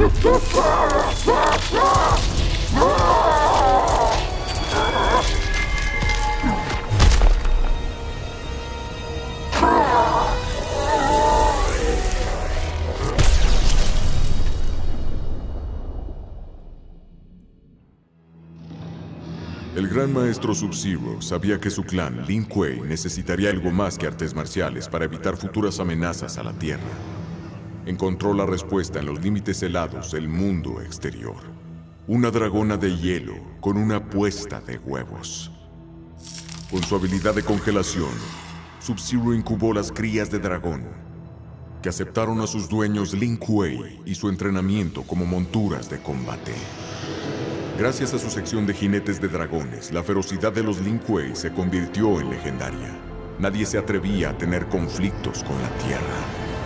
El gran maestro Sub-Zero sabía que su clan, Lin Kuei, necesitaría algo más que artes marciales para evitar futuras amenazas a la Tierra. Encontró la respuesta en los límites helados del mundo exterior. Una dragona de hielo con una puesta de huevos. Con su habilidad de congelación, Sub-Zero incubó las crías de dragón, que aceptaron a sus dueños Lin Kuei y su entrenamiento como monturas de combate. Gracias a su sección de jinetes de dragones, la ferocidad de los Lin Kuei se convirtió en legendaria. Nadie se atrevía a tener conflictos con la Tierra.